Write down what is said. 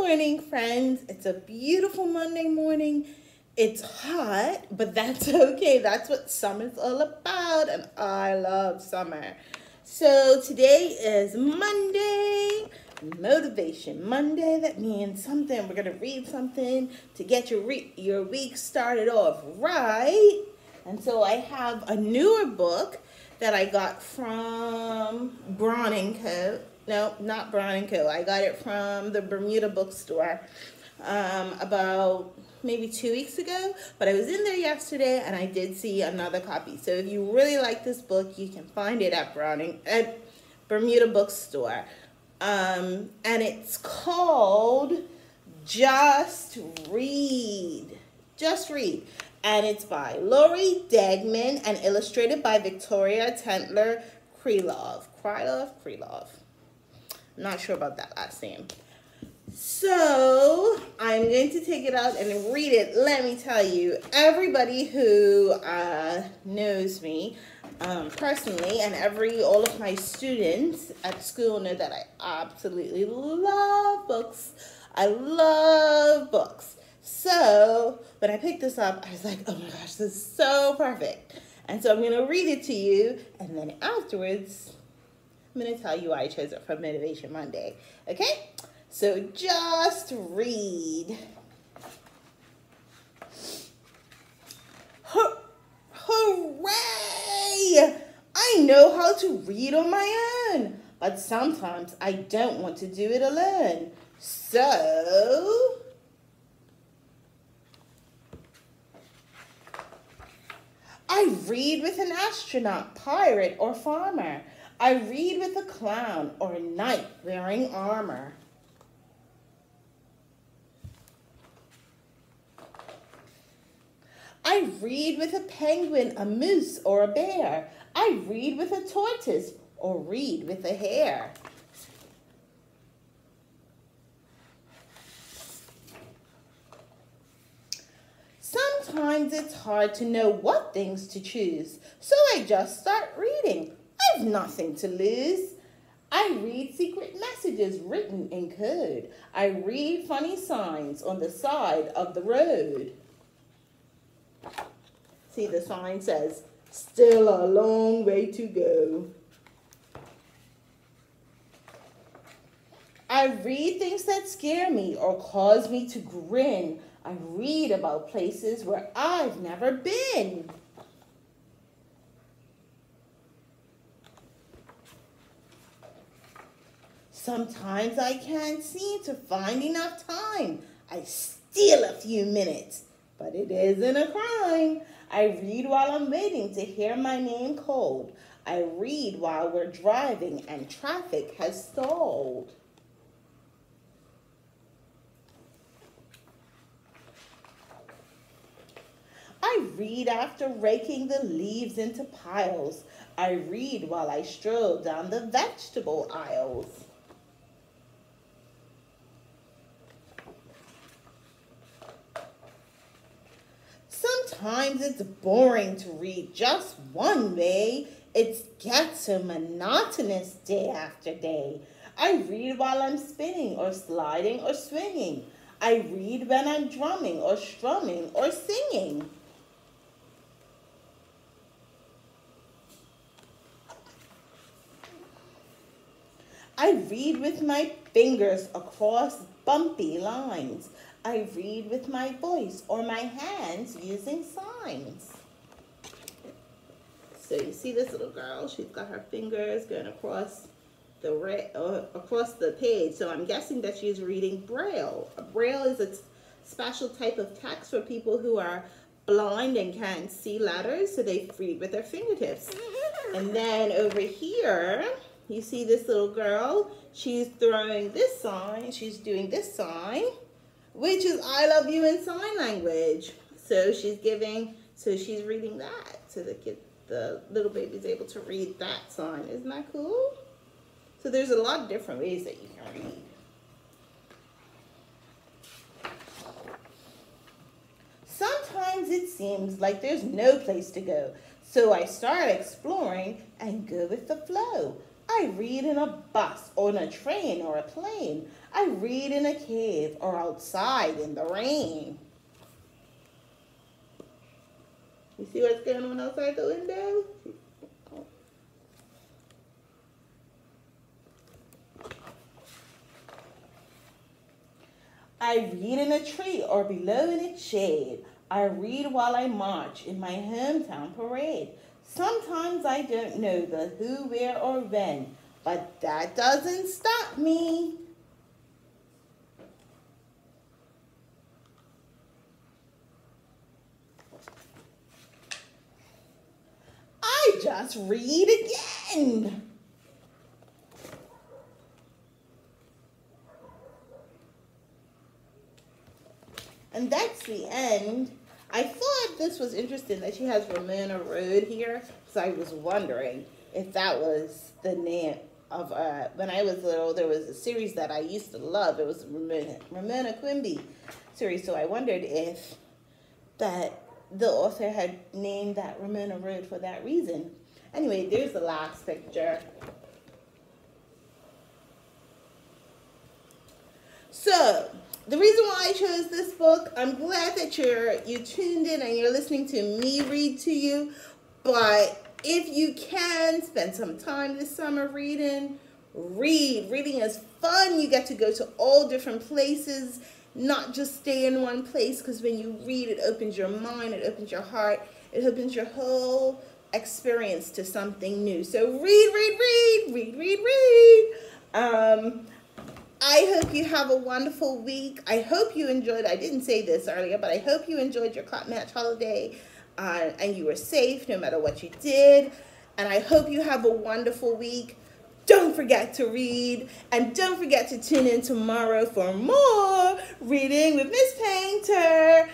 morning, friends. It's a beautiful Monday morning. It's hot, but that's okay. That's what summer's all about, and I love summer. So today is Monday, Motivation Monday. That means something. We're gonna read something to get your your week started off right. And so I have a newer book that I got from Brown Co. No, not Brown and Co. I got it from the Bermuda bookstore um, about maybe two weeks ago. But I was in there yesterday and I did see another copy. So if you really like this book, you can find it at Browning at Bermuda bookstore. Um, and it's called Just Read. Just Read and it's by Lori Degman and illustrated by Victoria Tentler Krylov. Krylov? Krylov. Not sure about that last name. So I'm going to take it out and read it. Let me tell you, everybody who uh, knows me um, personally and every all of my students at school know that I absolutely love books. I love books. So when I picked this up, I was like, oh my gosh, this is so perfect. And so I'm going to read it to you, and then afterwards, I'm going to tell you why I chose it for Motivation Monday. Okay? So just read. I know how to read on my own, but sometimes I don't want to do it alone. So, I read with an astronaut, pirate, or farmer. I read with a clown or a knight wearing armor. I read with a penguin, a moose, or a bear. I read with a tortoise or read with a hare. Sometimes it's hard to know what things to choose, so I just start reading. I've nothing to lose. I read secret messages written in code. I read funny signs on the side of the road. See, the sign says, still a long way to go. I read things that scare me or cause me to grin. I read about places where I've never been. Sometimes I can't seem to find enough time. I steal a few minutes, but it isn't a crime. I read while I'm waiting to hear my name called. I read while we're driving and traffic has stalled. I read after raking the leaves into piles. I read while I stroll down the vegetable aisles. Sometimes it's boring to read just one way. It gets so monotonous day after day. I read while I'm spinning or sliding or swinging. I read when I'm drumming or strumming or singing. I read with my fingers across bumpy lines. I read with my voice or my hands using signs. So you see this little girl, she's got her fingers going across the uh, across the page. So I'm guessing that she's reading Braille. Braille is a special type of text for people who are blind and can't see letters, so they read with their fingertips. And then over here, you see this little girl? She's throwing this sign. She's doing this sign, which is I love you in sign language. So she's giving, so she's reading that. So the kid, the little baby's able to read that sign. Isn't that cool? So there's a lot of different ways that you can read. Sometimes it seems like there's no place to go. So I start exploring and go with the flow. I read in a bus or in a train or a plane. I read in a cave or outside in the rain. You see what's going on outside the window? I read in a tree or below in its shade. I read while I march in my hometown parade. Sometimes I don't know the who, where, or when, but that doesn't stop me. I just read again. And that's the end. I thought this was interesting that she has Ramona Road here, so I was wondering if that was the name of uh, when I was little. There was a series that I used to love. It was Ramona, Ramona Quimby series. So I wondered if that the author had named that Ramona Road for that reason. Anyway, there's the last picture. So the reason why I chose this book, I'm glad that you're you tuned in and you're listening to me read to you. But if you can spend some time this summer reading, read. Reading is fun. You get to go to all different places, not just stay in one place. Because when you read, it opens your mind, it opens your heart, it opens your whole experience to something new. So read, read, read, read, read, read. Um, I hope you have a wonderful week. I hope you enjoyed, I didn't say this earlier, but I hope you enjoyed your Cup Match holiday uh, and you were safe no matter what you did. And I hope you have a wonderful week. Don't forget to read and don't forget to tune in tomorrow for more reading with Miss Paynter.